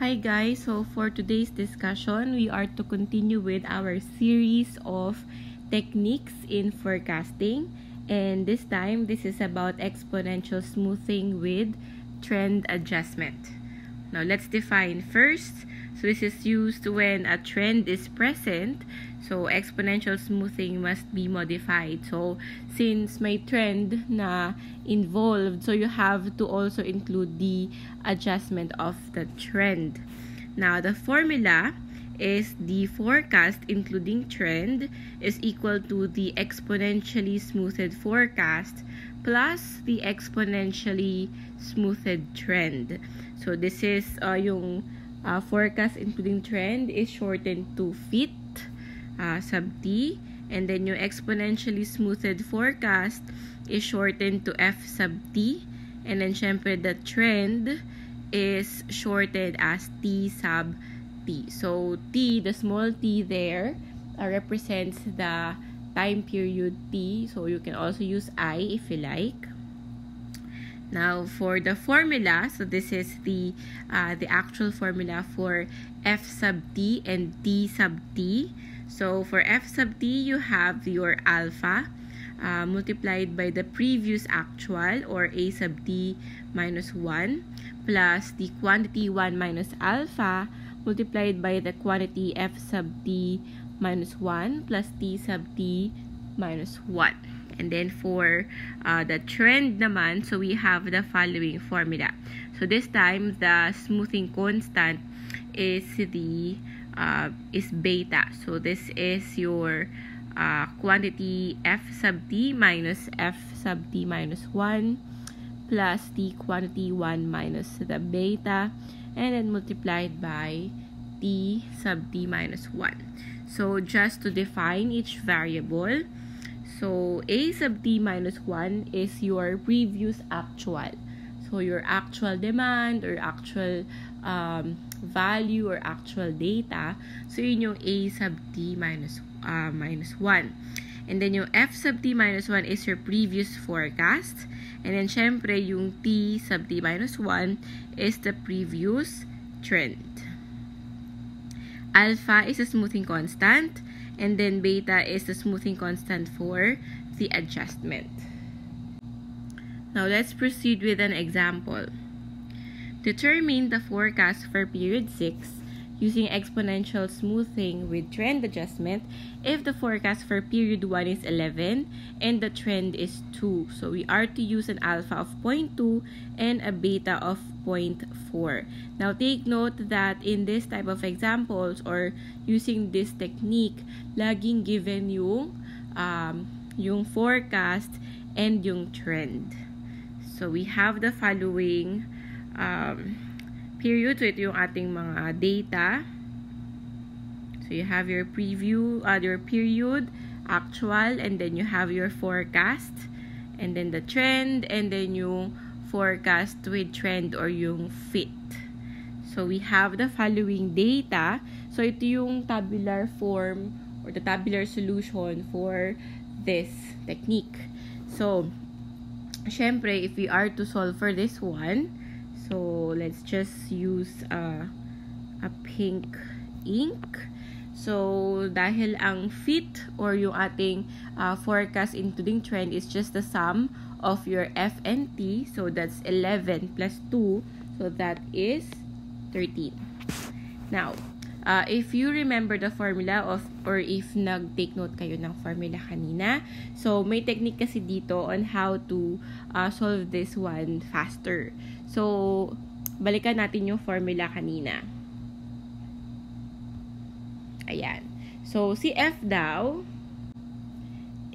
Hi guys, so for today's discussion, we are to continue with our series of techniques in forecasting. And this time, this is about exponential smoothing with trend adjustment. Now, let's define first. So, this is used when a trend is present. So, exponential smoothing must be modified. So, since my trend na involved, so you have to also include the adjustment of the trend. Now, the formula is the forecast including trend is equal to the exponentially smoothed forecast plus the exponentially smoothed trend. So, this is uh, yung uh, forecast including trend is shortened to fit uh, sub t and then yung exponentially smoothed forecast is shortened to f sub t and then syempre the trend is shortened as t sub t. So t the small t there uh, represents the time period t. So you can also use i if you like now for the formula, so this is the uh, the actual formula for f sub t and t sub t. So for f sub t, you have your alpha uh, multiplied by the previous actual or a sub t minus 1 plus the quantity 1 minus alpha multiplied by the quantity f sub t minus 1 plus t sub t minus 1. And then for uh, the trend naman, so we have the following formula. So this time, the smoothing constant is the uh, is beta. So this is your uh, quantity f sub t minus f sub t minus 1 plus the quantity 1 minus the beta and then multiplied by t sub t minus 1. So just to define each variable, so, A sub t minus 1 is your previous actual. So, your actual demand or actual um, value or actual data. So, yun yung A sub t minus, uh, minus 1. And then, yung F sub t minus 1 is your previous forecast. And then, syempre, yung T sub t minus 1 is the previous trend. Alpha is a smoothing constant. And then beta is the smoothing constant for the adjustment. Now let's proceed with an example. Determine the forecast for period 6 using exponential smoothing with trend adjustment if the forecast for period 1 is 11 and the trend is 2. So we are to use an alpha of 0.2 and a beta of 0.4. Now take note that in this type of examples or using this technique, laging given yung um, yung forecast and yung trend. So we have the following um, period. So, ito yung ating mga data. So, you have your preview, uh, your period, actual, and then you have your forecast, and then the trend, and then yung forecast with trend or yung fit. So, we have the following data. So, ito yung tabular form or the tabular solution for this technique. So, syempre, if we are to solve for this one, So, let's just use uh, a pink ink. So, dahil ang fit or yung ating uh, forecast including trend is just the sum of your F and T. So, that's 11 plus 2. So, that is 13. Now, uh, if you remember the formula of or if nag-take note kayo ng formula kanina, so may technique kasi dito on how to uh, solve this one faster. So, balikan natin yung formula kanina. Ayan. So, si F daw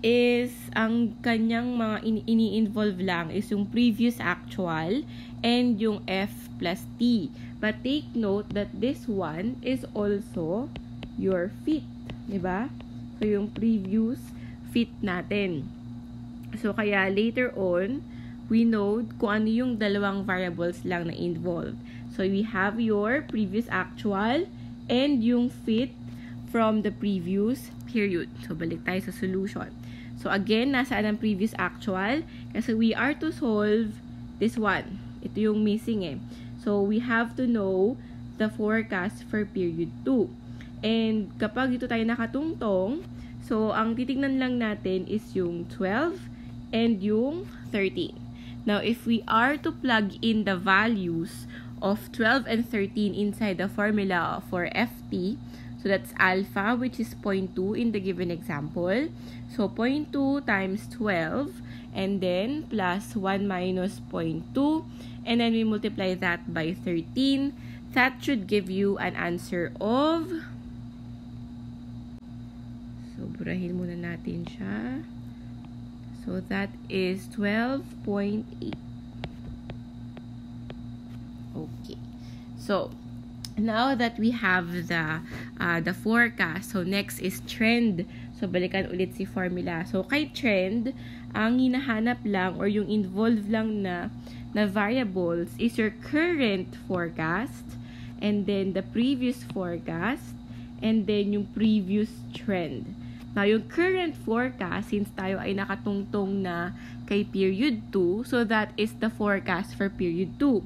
is ang kanyang mga ini-involve lang is yung previous actual and yung F plus T. But take note that this one is also your fit. Diba? So, yung previous fit natin. So, kaya later on, we know kung ano yung dalawang variables lang na involved. So, we have your previous actual and yung fit from the previous period. So, balik tayo sa solution. So, again, nasaan ang previous actual? Kasi we are to solve this one. Ito yung missing eh. So, we have to know the forecast for period 2. And kapag dito tayo nakatungtong, so ang titignan lang natin is yung 12 and yung 13. Now, if we are to plug in the values of 12 and 13 inside the formula for FT, so that's alpha, which is 0.2 in the given example. So, 0.2 times 12, and then plus 1 minus 0.2, and then we multiply that by 13. That should give you an answer of... So, burahin muna natin siya. So that is 12.8. Okay. So now that we have the uh, the forecast, so next is trend. So balikan ulit si formula. So kay trend, ang hinahanap lang or yung involved lang na na variables is your current forecast and then the previous forecast and then yung previous trend. Now, yung current forecast, since tayo ay nakatungtong na kay period 2, so that is the forecast for period 2.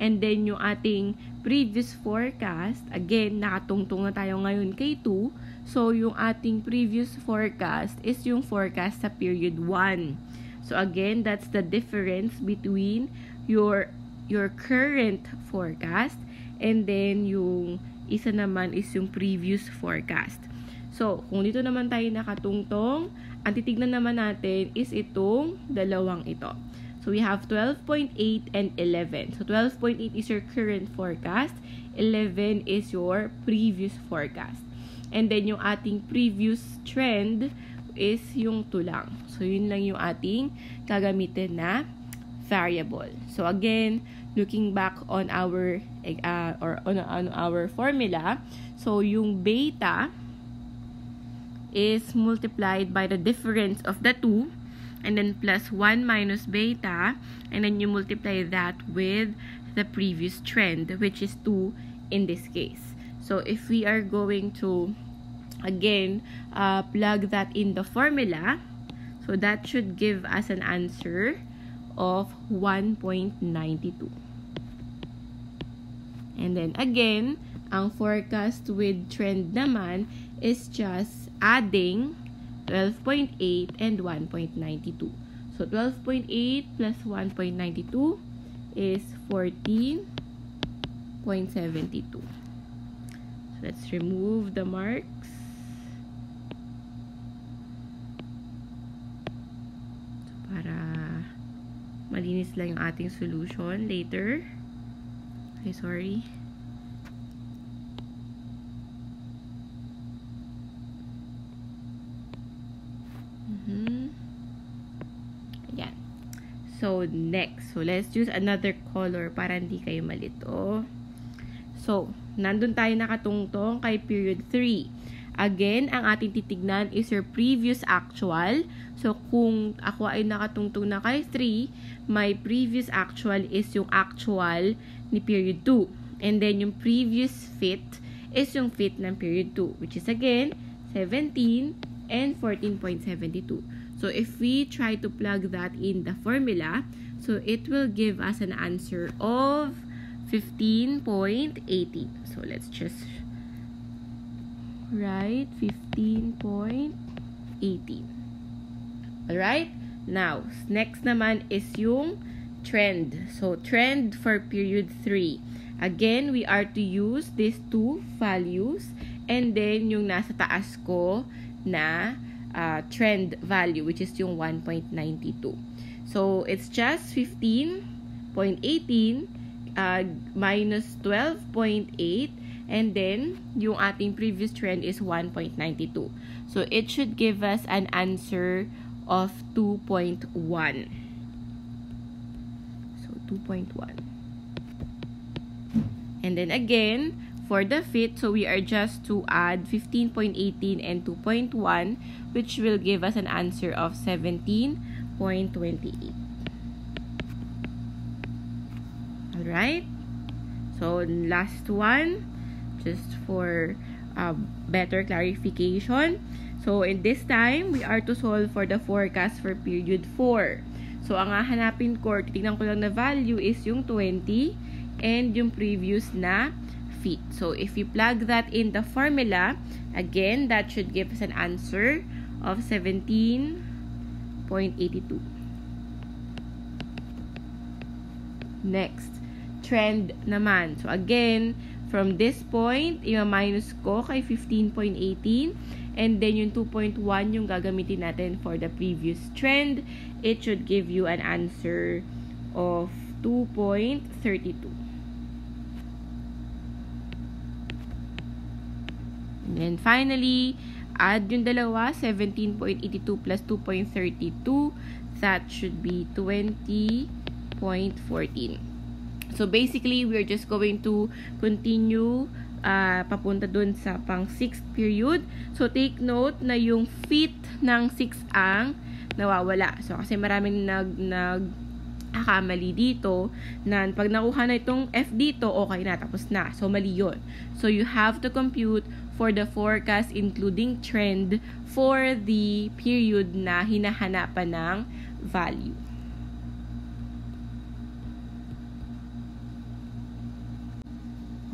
And then, yung ating previous forecast, again, nakatungtong na tayo ngayon kay 2. So, yung ating previous forecast is yung forecast sa period 1. So, again, that's the difference between your your current forecast and then yung isa naman is yung previous forecast. So, kung dito naman tayo nakatungtong, ang titignan naman natin is itong dalawang ito. So, we have 12.8 and 11. So, 12.8 is your current forecast. 11 is your previous forecast. And then, yung ating previous trend is yung tulang. So, yun lang yung ating gagamitin na variable. So, again, looking back on our uh, or on, on our formula, so yung beta is multiplied by the difference of the two and then plus 1 minus beta and then you multiply that with the previous trend which is 2 in this case. So if we are going to again uh, plug that in the formula so that should give us an answer of 1.92. And then again, ang forecast with trend naman is just adding 12.8 and 1.92. So 12.8 plus 1.92 is 14.72. So let's remove the marks. Para malinis lang yung ating solution later. Okay, sorry. So, next. So, let's use another color para hindi kayo malito. So, nandun tayo nakatungtong kay period 3. Again, ang ating titignan is your previous actual. So, kung ako ay nakatungtong na kay 3, my previous actual is yung actual ni period 2. And then, yung previous fit is yung fit ng period 2, which is again, 17 and 14.72. So, if we try to plug that in the formula, so it will give us an answer of 15.80. So, let's just write 15.18. Alright? Now, next naman is yung trend. So, trend for period 3. Again, we are to use these two values and then yung nasa taas ko na uh, trend value which is yung 1.92. So, it's just 15.18 uh, minus 12.8 and then yung ating previous trend is 1.92. So, it should give us an answer of 2.1. So, 2.1. And then again, for the fit, so we are just to add 15.18 and 2.1, which will give us an answer of 17.28. Alright? So, last one, just for uh, better clarification. So, in this time, we are to solve for the forecast for period 4. So, ang hahanapin ko, titignan ko lang na value is yung 20 and yung previous na feet. So if you plug that in the formula, again, that should give us an answer of 17.82. Next, trend naman. So again, from this point, i-minus ko kay 15.18 and then yung 2.1 yung gagamitin natin for the previous trend. It should give you an answer of 2.32. And then finally, add yung dalawa, 17.82 plus 2.32. That should be 20.14. So basically, we're just going to continue uh, papunta dun sa pang 6th period. So take note na yung feet ng 6 ang nawawala. So kasi maraming nag nag akamali dito na pag nakuha na itong F dito, okay na, tapos na. So, mali yun. So, you have to compute for the forecast including trend for the period na hinahanapan ng value.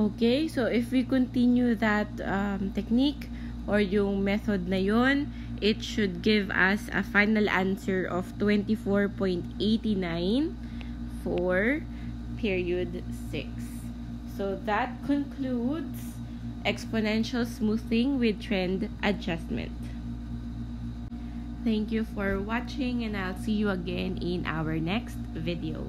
Okay, so if we continue that um, technique or yung method na yon, it should give us a final answer of 24.89 for period 6. So that concludes exponential smoothing with trend adjustment. Thank you for watching and I'll see you again in our next video.